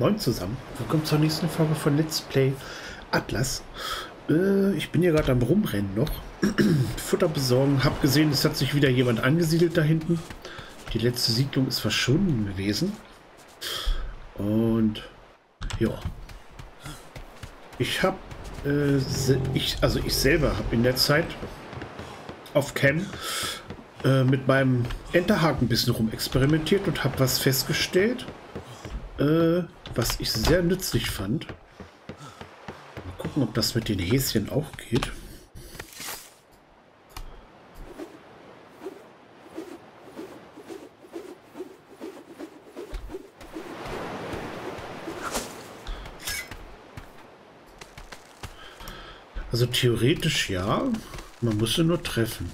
Moin zusammen, willkommen zur nächsten Folge von Let's Play Atlas. Äh, ich bin hier gerade am Rumrennen noch. Futter besorgen, hab gesehen, es hat sich wieder jemand angesiedelt da hinten. Die letzte Siedlung ist verschwunden gewesen. Und ja. Ich habe, äh, ich, also ich selber habe in der Zeit auf Cam äh, mit meinem Enterhaken ein bisschen rumexperimentiert und habe was festgestellt, äh, was ich sehr nützlich fand. Mal gucken, ob das mit den Häschen auch geht. Also theoretisch ja, man muss sie nur treffen.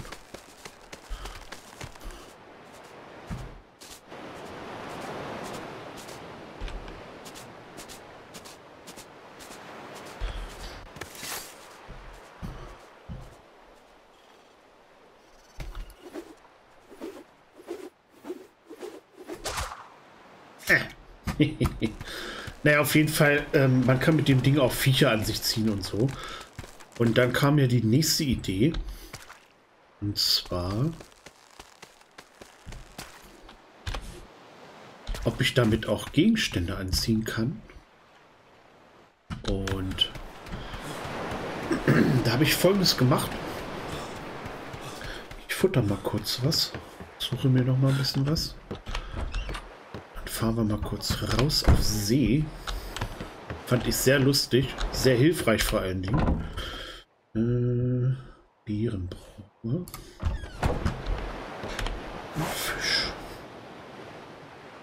naja, auf jeden Fall, ähm, man kann mit dem Ding auch Viecher an sich ziehen und so. Und dann kam ja die nächste Idee. Und zwar, ob ich damit auch Gegenstände anziehen kann. Und da habe ich folgendes gemacht. Ich futter mal kurz was. Suche mir noch mal ein bisschen was fahren wir mal kurz raus auf See. Fand ich sehr lustig, sehr hilfreich vor allen Dingen. Äh, Beeren brauchen Fisch.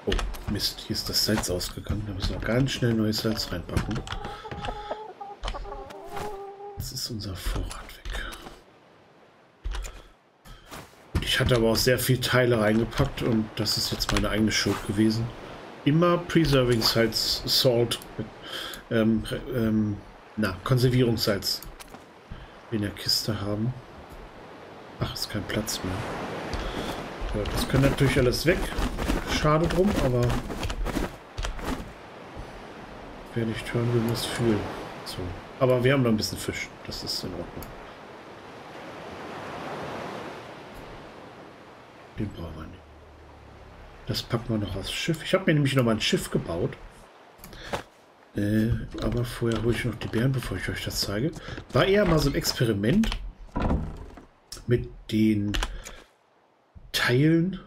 Oh, Mist, hier ist das Salz ausgegangen. Da müssen wir ganz schnell neues Salz reinpacken. Jetzt ist unser Vorrat weg. Ich hatte aber auch sehr viele Teile reingepackt und das ist jetzt meine eigene Schuld gewesen immer Preserving Salz, Salt, ähm, ähm, na, Konservierungssalz in der Kiste haben. Ach, ist kein Platz mehr. Das kann natürlich alles weg. Schade drum, aber wer nicht hören will, muss fühlen. So. Aber wir haben noch ein bisschen Fisch. Das ist in Ordnung. Den brauchen wir nicht. Das packen wir noch aufs Schiff. Ich habe mir nämlich noch mal ein Schiff gebaut. Äh, aber vorher hole ich noch die Bären, bevor ich euch das zeige. War eher mal so ein Experiment mit den Teilen.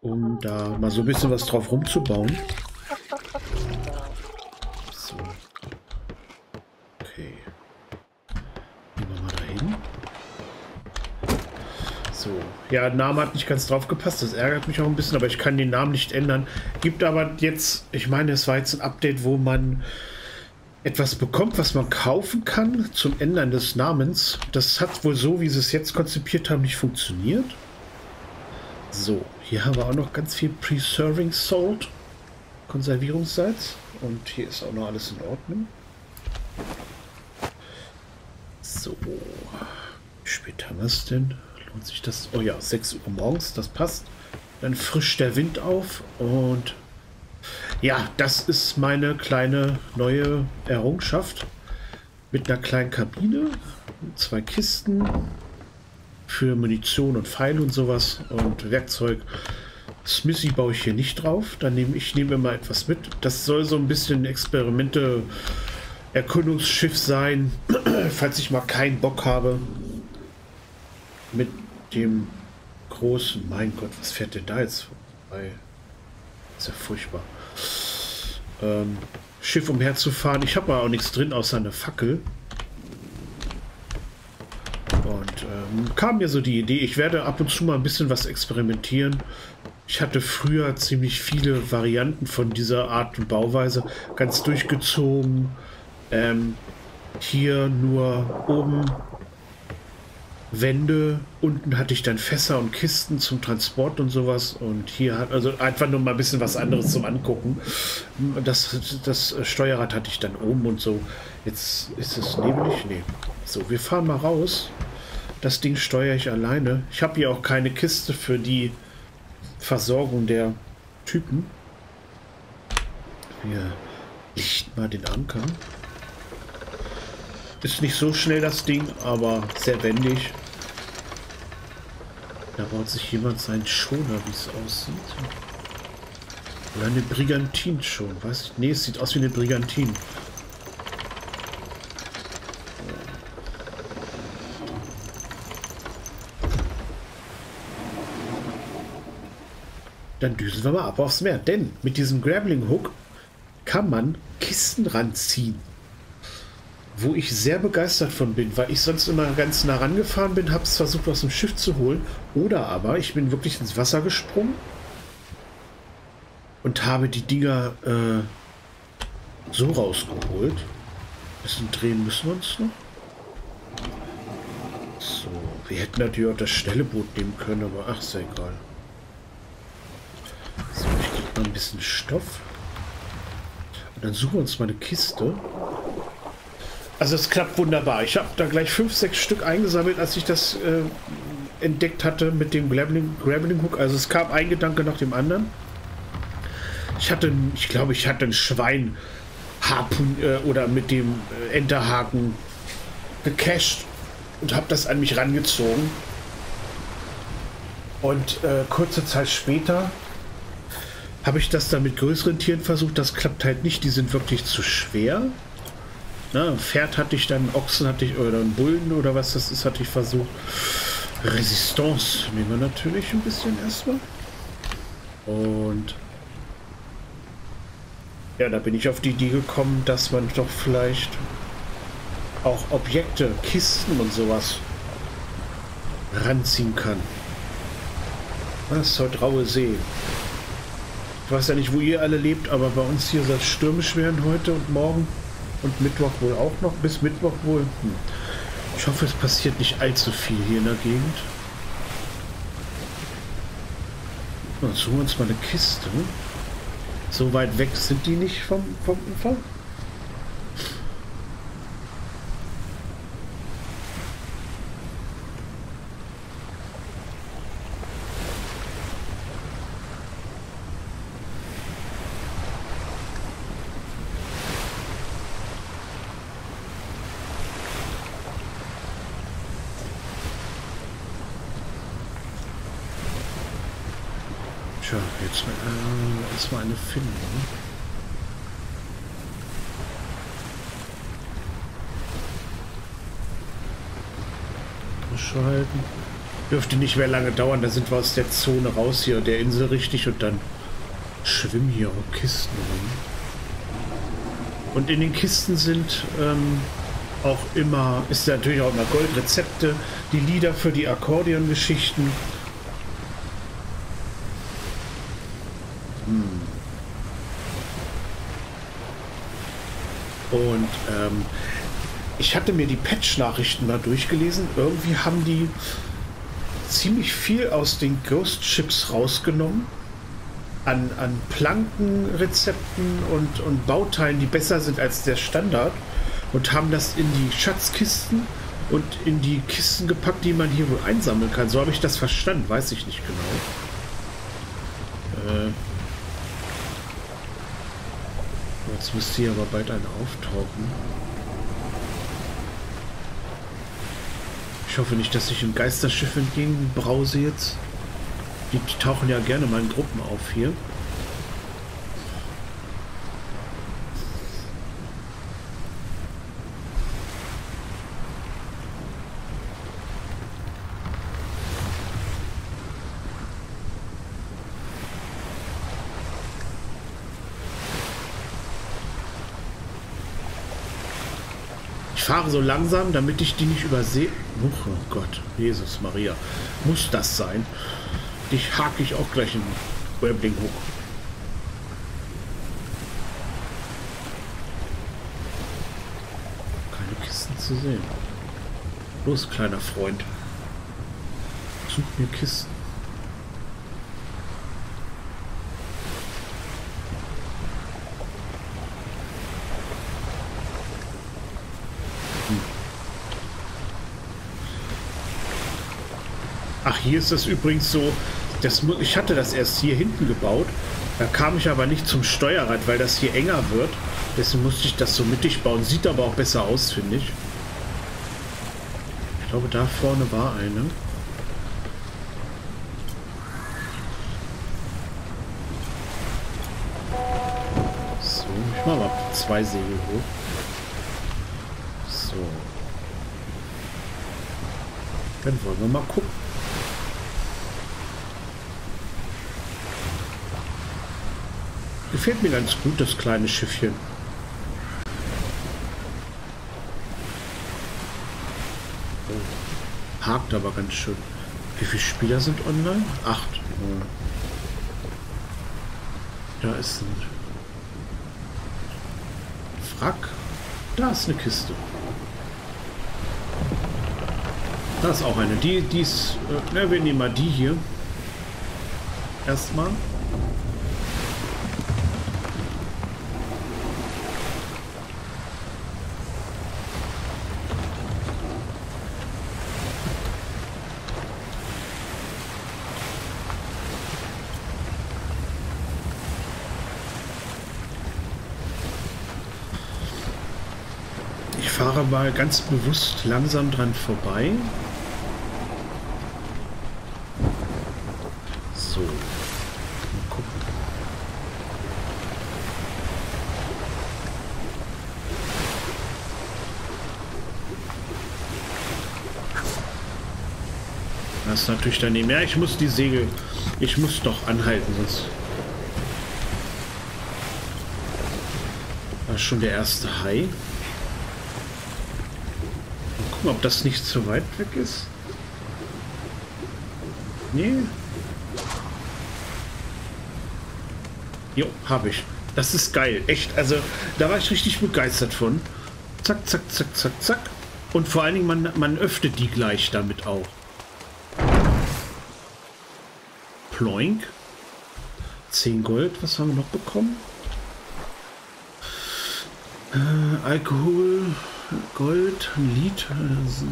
Um da mal so ein bisschen was drauf rumzubauen. Ja, Name hat nicht ganz drauf gepasst. Das ärgert mich auch ein bisschen, aber ich kann den Namen nicht ändern. Gibt aber jetzt, ich meine, es war jetzt ein Update, wo man etwas bekommt, was man kaufen kann zum Ändern des Namens. Das hat wohl so, wie sie es jetzt konzipiert haben, nicht funktioniert. So, hier haben wir auch noch ganz viel Preserving Salt, Konservierungssalz. Und hier ist auch noch alles in Ordnung. So, wie spät haben wir es denn? Lohnt sich das? Oh ja, 6 Uhr morgens, das passt. Dann frischt der Wind auf und ja, das ist meine kleine neue Errungenschaft. Mit einer kleinen Kabine, zwei Kisten für Munition und Pfeile und sowas und Werkzeug. Smithy baue ich hier nicht drauf. Dann nehme ich nehme mal etwas mit. Das soll so ein bisschen Experimente, Erkundungsschiff sein, falls ich mal keinen Bock habe, mit dem großen, mein Gott, was fährt denn da jetzt vorbei? Ist ja furchtbar. Ähm, Schiff umherzufahren. Ich habe auch nichts drin außer eine Fackel. Und ähm, kam mir so die Idee, ich werde ab und zu mal ein bisschen was experimentieren. Ich hatte früher ziemlich viele Varianten von dieser Art und Bauweise ganz durchgezogen. Ähm, hier nur oben Wände. Unten hatte ich dann Fässer und Kisten zum Transport und sowas. Und hier hat also einfach nur mal ein bisschen was anderes zum Angucken. Das, das Steuerrad hatte ich dann oben und so. Jetzt ist es nebelig. Nee. So, wir fahren mal raus. Das Ding steuere ich alleine. Ich habe hier auch keine Kiste für die Versorgung der Typen. Wir lichten mal den Anker. Ist nicht so schnell das Ding, aber sehr wendig. Da baut sich jemand seinen Schoner, wie es aussieht. Oder eine Brigantin schon. Weiß ich. Nee, es sieht aus wie eine Brigantin. Dann düsen wir mal ab aufs Meer. Denn mit diesem Grappling Hook kann man Kisten ranziehen. Wo ich sehr begeistert von bin, weil ich sonst immer ganz nah rangefahren bin, habe es versucht aus dem Schiff zu holen. Oder aber ich bin wirklich ins Wasser gesprungen und habe die Dinger äh, so rausgeholt. Ein bisschen drehen müssen wir uns noch. So, wir hätten natürlich auch das schnelle Boot nehmen können, aber ach, sehr egal. So, ich krieg mal ein bisschen Stoff. Und dann suchen wir uns mal eine Kiste. Also es klappt wunderbar. Ich habe da gleich fünf, sechs Stück eingesammelt, als ich das äh, entdeckt hatte mit dem Grappling, Grappling Hook. Also es kam ein Gedanke nach dem anderen. Ich hatte, ich glaube, ich hatte ein Schwein Harpun äh, oder mit dem äh, Enterhaken gecached und habe das an mich rangezogen. Und äh, kurze Zeit später habe ich das dann mit größeren Tieren versucht. Das klappt halt nicht. Die sind wirklich zu schwer. Na, ein Pferd hatte ich dann, Ochsen hatte ich, oder einen Bullen oder was das ist, hatte ich versucht. Resistance nehmen wir natürlich ein bisschen erstmal. Und ja, da bin ich auf die Idee gekommen, dass man doch vielleicht auch Objekte, Kisten und sowas ranziehen kann. Was soll raue See? Ich weiß ja nicht, wo ihr alle lebt, aber bei uns hier soll es stürmisch werden heute und morgen und Mittwoch wohl auch noch, bis Mittwoch wohl. Hm. Ich hoffe, es passiert nicht allzu viel hier in der Gegend. Dann suchen uns mal eine Kiste. So weit weg sind die nicht vom, vom Ufer. Tja, jetzt äh, erstmal eine finden. Schalten. Dürfte nicht mehr lange dauern, da sind wir aus der Zone raus hier, der Insel richtig und dann schwimmen hier auch Kisten rum. Und in den Kisten sind ähm, auch immer, ist natürlich auch immer Goldrezepte, die Lieder für die Akkordeongeschichten. Und ähm, ich hatte mir die Patch-Nachrichten mal durchgelesen. Irgendwie haben die ziemlich viel aus den Ghost Chips rausgenommen. An, an Plankenrezepten und, und Bauteilen, die besser sind als der Standard. Und haben das in die Schatzkisten und in die Kisten gepackt, die man hier wohl einsammeln kann. So habe ich das verstanden, weiß ich nicht genau. Äh, Jetzt müsste hier aber bald eine auftauchen. Ich hoffe nicht, dass ich im Geisterschiff entgegenbrause jetzt. Die tauchen ja gerne mal in Gruppen auf hier. Fahre so langsam, damit ich die nicht übersehe. Oh Gott, Jesus Maria. Muss das sein? Dich hake ich auch gleich in Webbling hoch. Keine Kisten zu sehen. Los, kleiner Freund. Such mir Kisten. Ach, hier ist das übrigens so, das, ich hatte das erst hier hinten gebaut Da kam ich aber nicht zum Steuerrad, weil das hier enger wird. Deswegen musste ich das so mittig bauen. Sieht aber auch besser aus, finde ich. Ich glaube, da vorne war eine. So, ich mache mal zwei Segel hoch. So. Dann wollen wir mal gucken. Gefällt mir ganz gut, das kleine Schiffchen. Oh. Hakt aber ganz schön. Wie viele Spieler sind online? Acht. Oh. Da ist ein Wrack. Da ist eine Kiste. Da ist auch eine. Die, die ist. Äh, wir nehmen mal die hier. Erstmal. fahre mal ganz bewusst langsam dran vorbei. So. Mal gucken. Das ist natürlich daneben. Ja, ich muss die Segel... Ich muss doch anhalten, sonst... Das ist schon der erste Hai gucken, ob das nicht zu weit weg ist. Nee. Jo, habe ich. Das ist geil. Echt. Also, da war ich richtig begeistert von. Zack, zack, zack, zack, zack. Und vor allen Dingen, man, man öffnet die gleich damit auch. Ploink. 10 Gold. Was haben wir noch bekommen? Äh, Alkohol. Gold, ein Lied also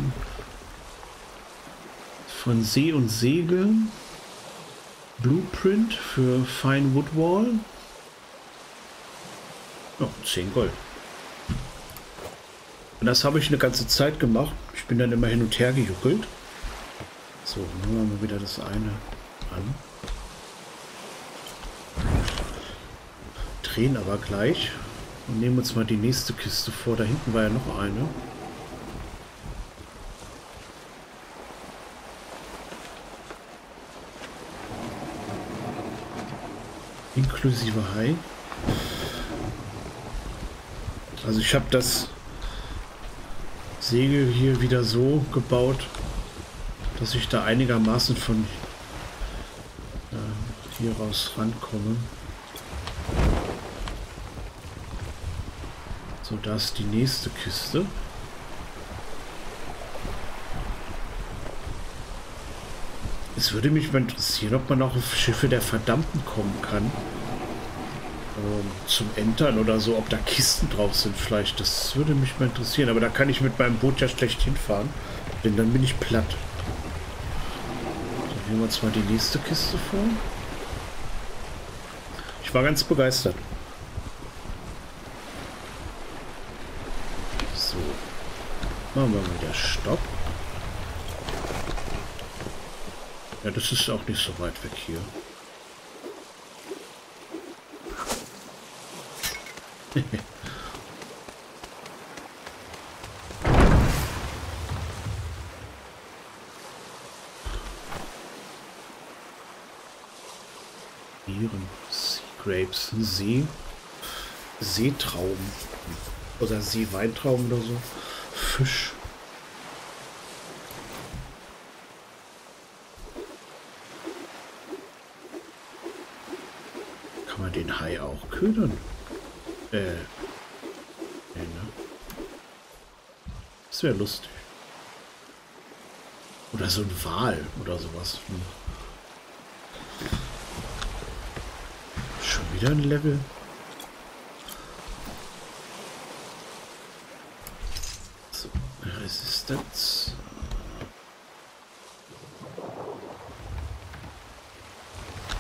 von See und Segel. Blueprint für Fine Woodwall. Ja, 10 Gold. Und das habe ich eine ganze Zeit gemacht. Ich bin dann immer hin und her gejuckelt. So, nehmen wir mal wieder das eine an. Drehen aber gleich. Und nehmen uns mal die nächste Kiste vor. Da hinten war ja noch eine. Inklusive Hai. Also ich habe das Segel hier wieder so gebaut, dass ich da einigermaßen von äh, hier raus rankomme. Da ist die nächste Kiste. Es würde mich mal interessieren, ob man auch auf Schiffe der Verdammten kommen kann. Ähm, zum Entern oder so, ob da Kisten drauf sind vielleicht. Das würde mich mal interessieren. Aber da kann ich mit meinem Boot ja schlecht hinfahren. Denn dann bin ich platt. Dann nehmen wir uns mal die nächste Kiste vor. Ich war ganz begeistert. Machen wir wieder Stopp. Ja, das ist auch nicht so weit weg hier. Iren Sea Grapes, See, Seetrauben oder Seeweintrauben oder so. Fisch. Kann man den Hai auch ködern? Äh. Nee, ne? Das wäre lustig. Oder so ein Wal oder sowas. Schon wieder ein Level. Resistance.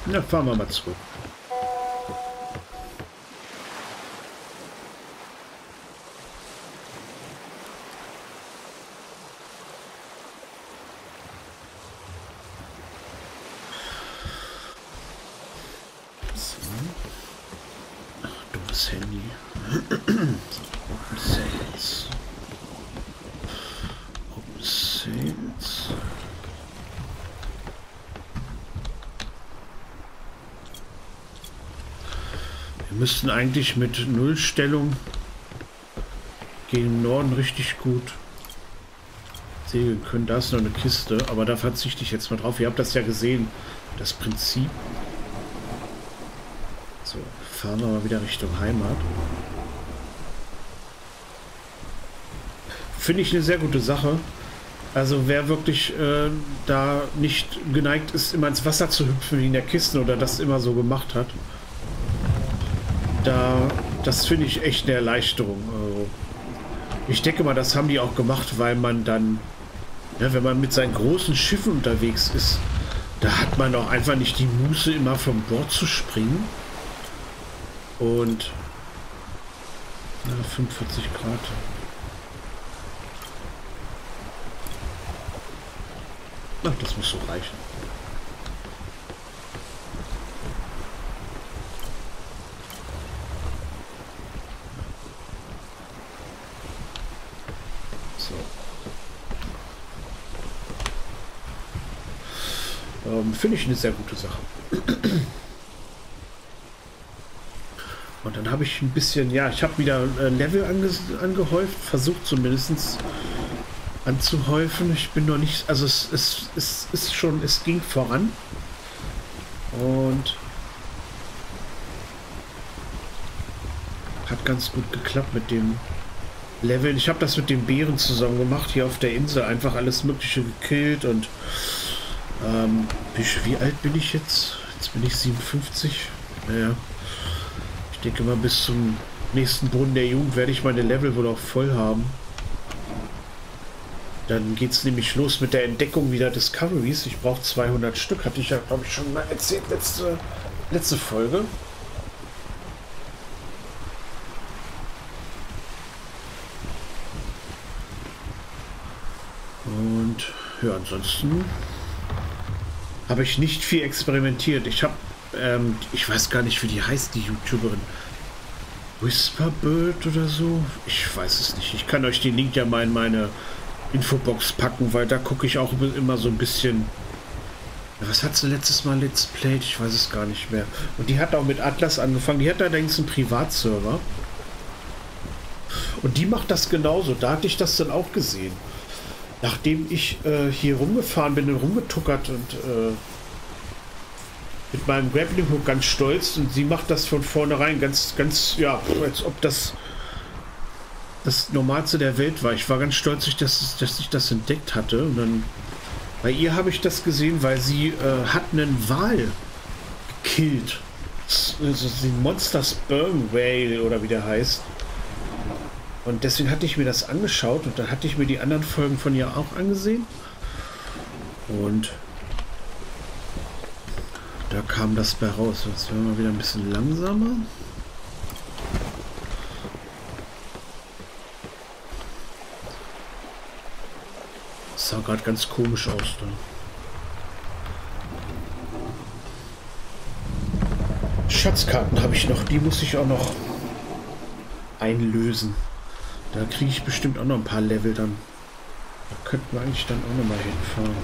Na, fahren wir mal zurück. Wir müssten eigentlich mit Nullstellung gegen Norden richtig gut segeln können. Da ist noch eine Kiste, aber da verzichte ich jetzt mal drauf. Ihr habt das ja gesehen, das Prinzip. So, fahren wir mal wieder Richtung Heimat. Finde ich eine sehr gute Sache. Also wer wirklich äh, da nicht geneigt ist, immer ins Wasser zu hüpfen wie in der Kiste oder das immer so gemacht hat, da das finde ich echt eine Erleichterung. Also, ich denke mal, das haben die auch gemacht, weil man dann, ja, wenn man mit seinen großen Schiffen unterwegs ist, da hat man auch einfach nicht die Muße, immer vom Bord zu springen. Und na, 45 Grad. Ach, das muss so reichen. So. Ähm, Finde ich eine sehr gute Sache. Und dann habe ich ein bisschen, ja, ich habe wieder äh, Level ange angehäuft, versucht zumindest anzuhäufen. Ich bin noch nicht, also es, es, es ist schon, es ging voran. Und hat ganz gut geklappt mit dem Leveln. Ich habe das mit den Bären zusammen gemacht, hier auf der Insel. Einfach alles mögliche gekillt und ähm, wie, alt bin ich jetzt? Jetzt bin ich 57. Naja, ich denke mal bis zum nächsten Brunnen der Jugend werde ich meine Level wohl auch voll haben. Dann geht es nämlich los mit der Entdeckung wieder Discoveries. Ich brauche 200 Stück, hatte ich ja, glaube ich, schon mal erzählt, letzte, letzte Folge. Und ja, ansonsten habe ich nicht viel experimentiert. Ich habe, ähm, ich weiß gar nicht, wie die heißt, die YouTuberin. Whisperbird oder so? Ich weiß es nicht. Ich kann euch den Link ja mal in meine Infobox packen, weil da gucke ich auch immer so ein bisschen. Was hat sie letztes Mal Let's Played? Ich weiß es gar nicht mehr. Und die hat auch mit Atlas angefangen. Die hat allerdings einen Privatserver. Und die macht das genauso. Da hatte ich das dann auch gesehen. Nachdem ich äh, hier rumgefahren bin und rumgetuckert und äh, mit meinem Grappling Hook ganz stolz und sie macht das von vornherein ganz, ganz, ja, als ob das das Normalste der Welt war. Ich war ganz stolz, dass, dass ich das entdeckt hatte. Und dann bei ihr habe ich das gesehen, weil sie äh, hat einen Wal gekillt. Also den Monster Sperm Whale oder wie der heißt. Und deswegen hatte ich mir das angeschaut und dann hatte ich mir die anderen Folgen von ihr auch angesehen. Und da kam das bei raus. Jetzt werden wir wieder ein bisschen langsamer. Das sah gerade ganz komisch aus da. Schatzkarten habe ich noch, die muss ich auch noch einlösen. Da kriege ich bestimmt auch noch ein paar Level dann. Da könnten wir eigentlich dann auch noch mal hinfahren.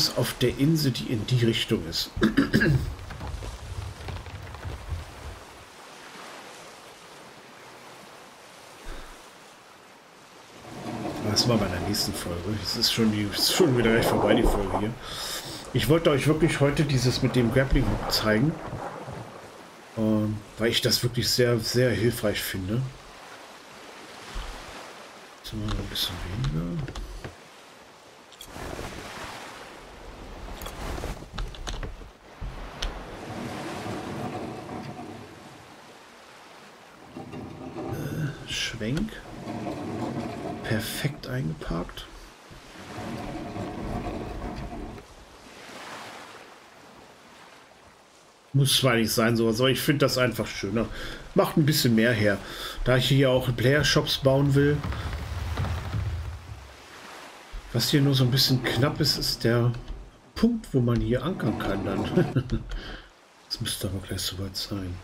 Ist auf der Insel, die in die Richtung ist. Das war bei der nächsten Folge. Es ist schon, ist schon wieder recht vorbei, die Folge hier. Ich wollte euch wirklich heute dieses mit dem Grappling Hook zeigen. Ähm, weil ich das wirklich sehr, sehr hilfreich finde. Jetzt wir ein bisschen weniger. Schwenk. Perfekt eingeparkt. Muss zwar nicht sein, sowas, aber ich finde das einfach schöner. Macht ein bisschen mehr her. Da ich hier auch Player-Shops bauen will. Was hier nur so ein bisschen knapp ist, ist der Punkt, wo man hier ankern kann dann. das müsste aber gleich soweit sein.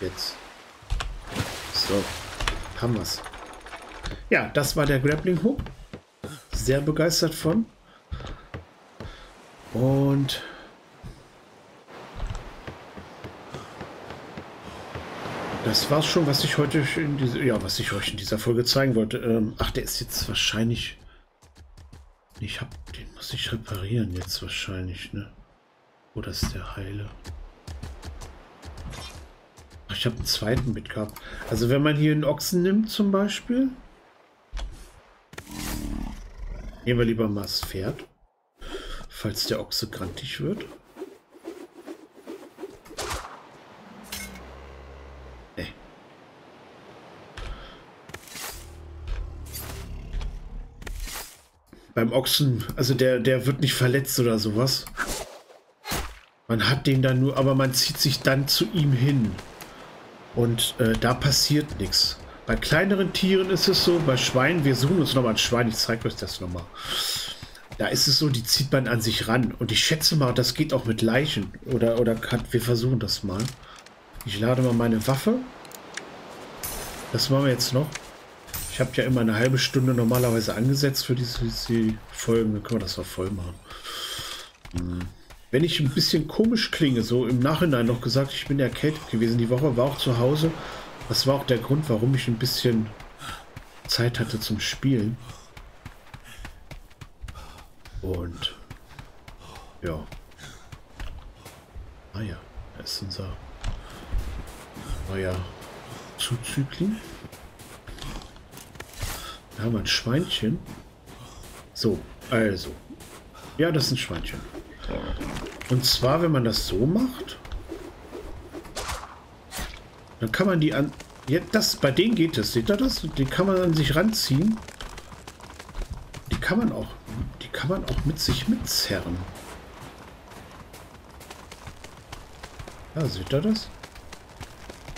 Jetzt. So. Haben wir's. Ja, das war der Grappling Hook. Sehr begeistert von. Und Das war's schon, was ich heute in diese, ja, was ich euch in dieser Folge zeigen wollte. Ähm, ach, der ist jetzt wahrscheinlich. Ich hab, den muss ich reparieren jetzt wahrscheinlich, ne? Oder ist der heile? Ich habe einen zweiten mitgehabt. Also wenn man hier einen Ochsen nimmt zum Beispiel. Nehmen wir lieber mal das Pferd. Falls der Ochse grantig wird. beim Ochsen, also der, der wird nicht verletzt oder sowas. Man hat den dann nur, aber man zieht sich dann zu ihm hin. Und äh, da passiert nichts. Bei kleineren Tieren ist es so, bei Schweinen, wir suchen uns nochmal ein Schwein, ich zeige euch das nochmal. Da ist es so, die zieht man an sich ran. Und ich schätze mal, das geht auch mit Leichen. Oder, oder kann, wir versuchen das mal. Ich lade mal meine Waffe. Das machen wir jetzt noch. Ich habe ja immer eine halbe Stunde normalerweise angesetzt für diese, diese Folgen. Dann können wir das auch voll machen. Hm. Wenn ich ein bisschen komisch klinge, so im Nachhinein noch gesagt, ich bin erkältet gewesen. Die Woche war auch zu Hause. Das war auch der Grund, warum ich ein bisschen Zeit hatte zum Spielen. Und ja. Ah ja, da ist unser neuer Zuzügling. Da haben wir ein Schweinchen. So, also. Ja, das ist ein Schweinchen. Und zwar, wenn man das so macht, dann kann man die an... Ja, das, bei denen geht es. Seht ihr das? Die kann man an sich ranziehen. Die kann man auch... Die kann man auch mit sich mitzerren. Ja, seht ihr das?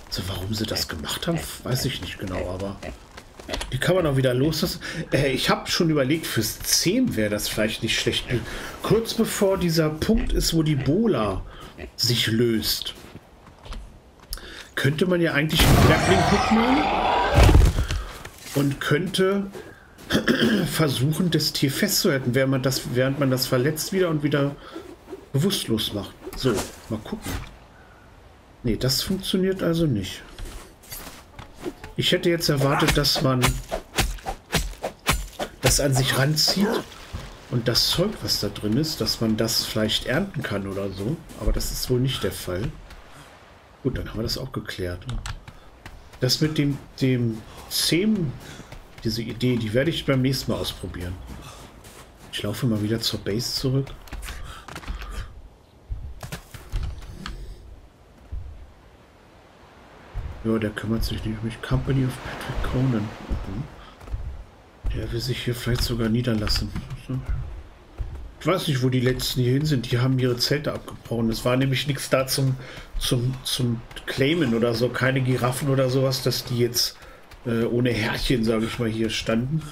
So, warum sie das gemacht haben, weiß ich nicht genau, aber... Die kann man auch wieder loslassen. Äh, ich habe schon überlegt, fürs 10 wäre das vielleicht nicht schlecht. Kurz bevor dieser Punkt ist, wo die Bola sich löst, könnte man ja eigentlich einen Grappling-Hook machen und könnte versuchen, das Tier festzuhalten, während man, das, während man das verletzt wieder und wieder bewusstlos macht. So, mal gucken. Nee, das funktioniert also nicht. Ich hätte jetzt erwartet, dass man das an sich ranzieht und das Zeug, was da drin ist, dass man das vielleicht ernten kann oder so. Aber das ist wohl nicht der Fall. Gut, dann haben wir das auch geklärt. Das mit dem, dem Zähmen, diese Idee, die werde ich beim nächsten Mal ausprobieren. Ich laufe mal wieder zur Base zurück. Ja, der kümmert sich nicht um mich. Company of Patrick Conan. Mhm. Der will sich hier vielleicht sogar niederlassen. Ich weiß nicht, wo die letzten hier hin sind. Die haben ihre Zelte abgebrochen. Es war nämlich nichts da zum, zum, zum Claimen oder so. Keine Giraffen oder sowas, dass die jetzt äh, ohne Herrchen, sage ich mal, hier standen.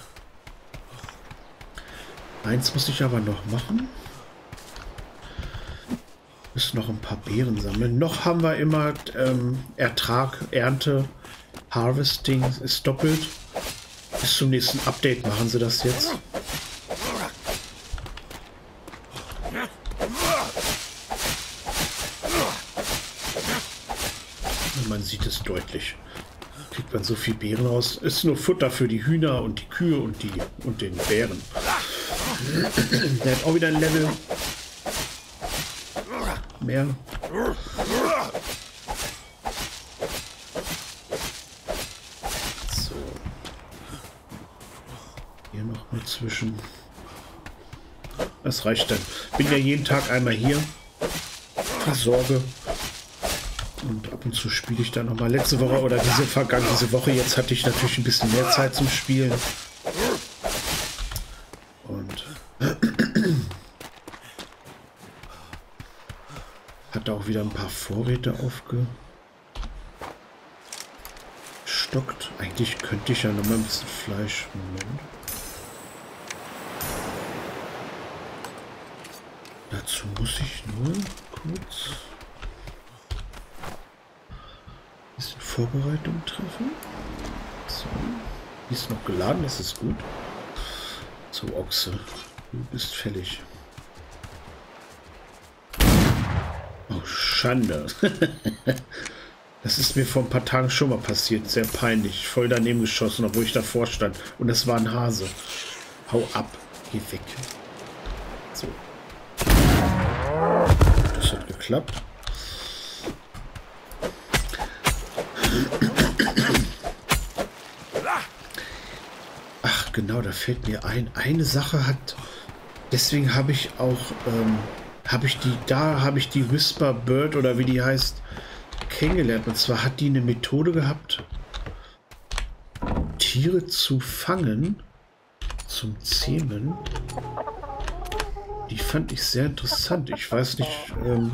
Eins muss ich aber noch machen müssen noch ein paar Beeren sammeln. Noch haben wir immer ähm, Ertrag, Ernte, Harvesting ist doppelt. Bis zum nächsten Update machen sie das jetzt. Man sieht es deutlich. Kriegt man so viel Beeren raus. Ist nur Futter für die Hühner und die Kühe und die und den Bären. Der hat auch wieder ein Level mehr. So. Hier noch mit zwischen. Das reicht dann. Bin ja jeden Tag einmal hier. Versorge Und ab und zu spiele ich dann noch mal letzte Woche oder diese vergangene Woche. Jetzt hatte ich natürlich ein bisschen mehr Zeit zum Spielen. Und hatte auch wieder ein paar Vorräte aufgestockt. Eigentlich könnte ich ja noch mal ein bisschen Fleisch. Moment. Dazu muss ich nur kurz ein bisschen Vorbereitung treffen. So. Ist noch geladen, das ist gut. So, Ochse, du bist fällig. Schande. das ist mir vor ein paar Tagen schon mal passiert. Sehr peinlich. Voll daneben geschossen, obwohl ich davor stand. Und das war ein Hase. Hau ab. Geh weg. So. Das hat geklappt. Ach genau, da fällt mir ein. Eine Sache hat. Deswegen habe ich auch. Ähm, habe ich die. Da habe ich die Whisper Bird oder wie die heißt kennengelernt. Und zwar hat die eine Methode gehabt, Tiere zu fangen zum Zähmen. Die fand ich sehr interessant. Ich weiß nicht, ähm,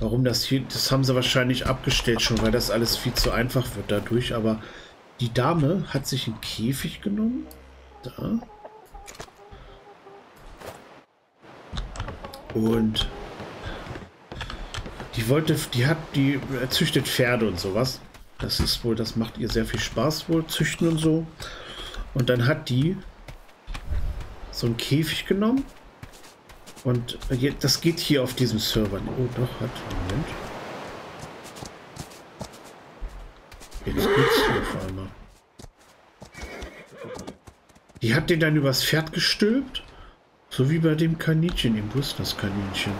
warum das hier... Das haben sie wahrscheinlich abgestellt schon, weil das alles viel zu einfach wird dadurch. Aber die Dame hat sich einen Käfig genommen. Da. Und die wollte, die hat, die züchtet Pferde und sowas. Das ist wohl, das macht ihr sehr viel Spaß wohl, züchten und so. Und dann hat die so einen Käfig genommen und das geht hier auf diesem Server. Oh, doch, hat. Moment. Jetzt geht's hier auf einmal. Die hat den dann übers Pferd gestülpt. So wie bei dem Kaninchen im Bus, das Kaninchen.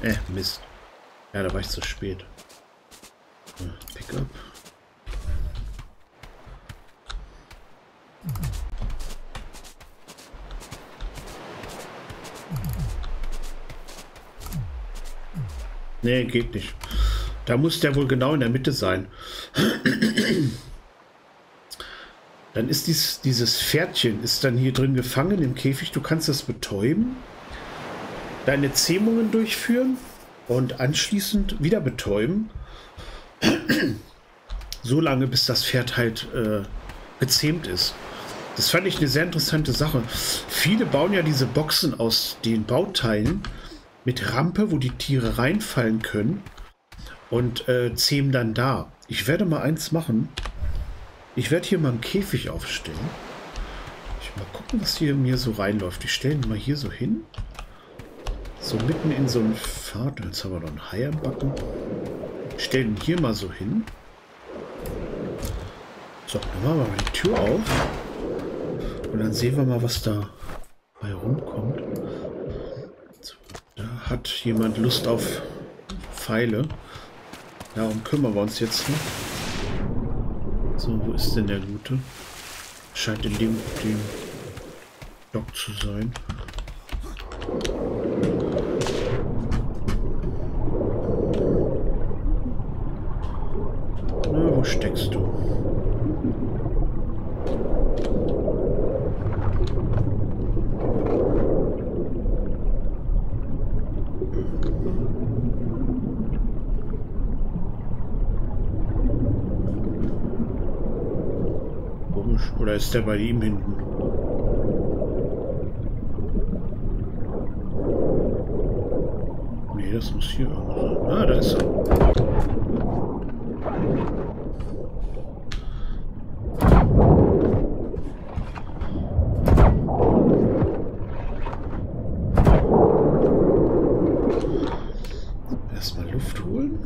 Äh, Mist. Ja, da war ich zu spät. Pickup. Nee, geht nicht. Da muss der wohl genau in der Mitte sein. Dann ist dies, dieses Pferdchen ist dann hier drin gefangen im Käfig. Du kannst das betäuben, deine Zähmungen durchführen und anschließend wieder betäuben. so lange, bis das Pferd halt äh, gezähmt ist. Das fand ich eine sehr interessante Sache. Viele bauen ja diese Boxen aus den Bauteilen mit Rampe, wo die Tiere reinfallen können und äh, zähmen dann da. Ich werde mal eins machen. Ich werde hier mal einen Käfig aufstellen. Ich mal gucken, was hier mir so reinläuft. Ich stelle ihn mal hier so hin. So mitten in so einem Pfad. Jetzt haben wir noch ein Hai am Backen. Ihn hier mal so hin. So, dann machen wir mal die Tür auf. Und dann sehen wir mal, was da bei rumkommt hat jemand Lust auf Pfeile. Darum kümmern wir uns jetzt noch. So, wo ist denn der Gute? Scheint in dem, dem Dock zu sein. Na, wo steckst du? Oder ist der bei ihm hinten? Nee, das muss hier irgendwo sein. Ah, da ist er. Erstmal Luft holen.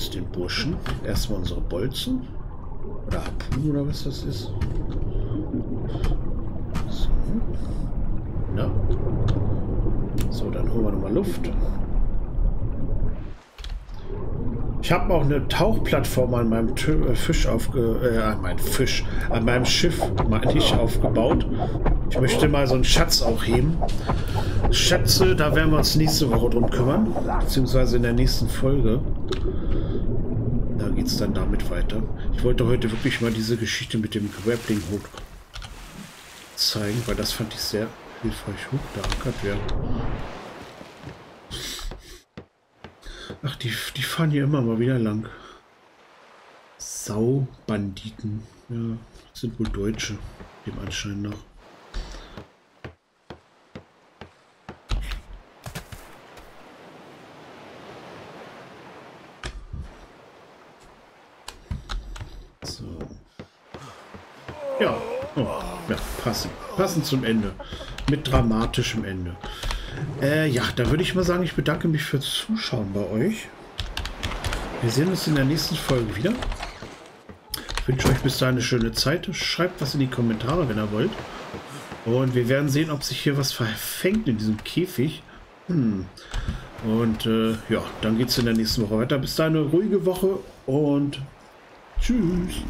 uns den Burschen. Erstmal unsere Bolzen. Oder Harpunen oder was das ist. So. Na. So, dann holen wir nochmal Luft. Ich habe auch eine Tauchplattform an meinem Tö äh, Fisch aufge äh, an Fisch, an meinem Schiff, meine ich, aufgebaut. Ich möchte mal so einen Schatz auch heben. Schätze, da werden wir uns nächste Woche drum kümmern, beziehungsweise in der nächsten Folge. Es dann damit weiter. Ich wollte heute wirklich mal diese Geschichte mit dem Grappling Hook zeigen, weil das fand ich sehr hilfreich. Huch, da ankert wer. Ach, die, die fahren hier immer mal wieder lang. Saubanditen. Ja, sind wohl Deutsche, dem Anschein nach. So. Ja, oh, ja, passend. Zum Ende. Mit dramatischem Ende. Äh, ja, da würde ich mal sagen, ich bedanke mich fürs Zuschauen bei euch. Wir sehen uns in der nächsten Folge wieder. Ich wünsche euch bis dahin eine schöne Zeit. Schreibt was in die Kommentare, wenn ihr wollt. Und wir werden sehen, ob sich hier was verfängt in diesem Käfig. Hm. Und äh, ja, dann geht es in der nächsten Woche weiter. Bis dahin eine ruhige Woche und tschüss.